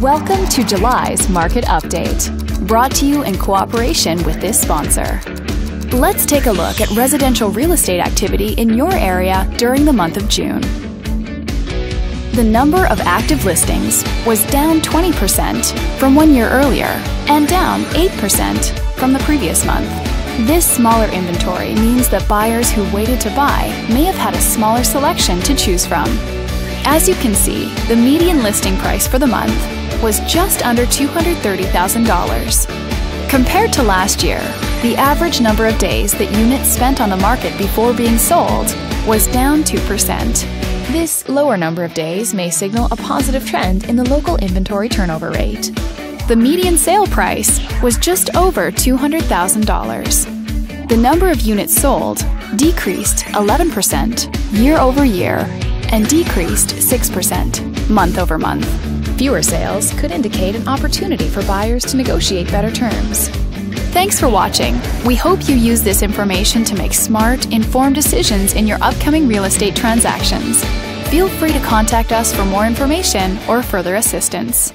Welcome to July's Market Update, brought to you in cooperation with this sponsor. Let's take a look at residential real estate activity in your area during the month of June. The number of active listings was down 20% from one year earlier and down 8% from the previous month. This smaller inventory means that buyers who waited to buy may have had a smaller selection to choose from. As you can see, the median listing price for the month was just under $230,000. Compared to last year, the average number of days that units spent on the market before being sold was down 2%. This lower number of days may signal a positive trend in the local inventory turnover rate. The median sale price was just over $200,000. The number of units sold decreased 11% year over year and decreased 6% month over month. Fewer sales could indicate an opportunity for buyers to negotiate better terms. Thanks for watching. We hope you use this information to make smart, informed decisions in your upcoming real estate transactions. Feel free to contact us for more information or further assistance.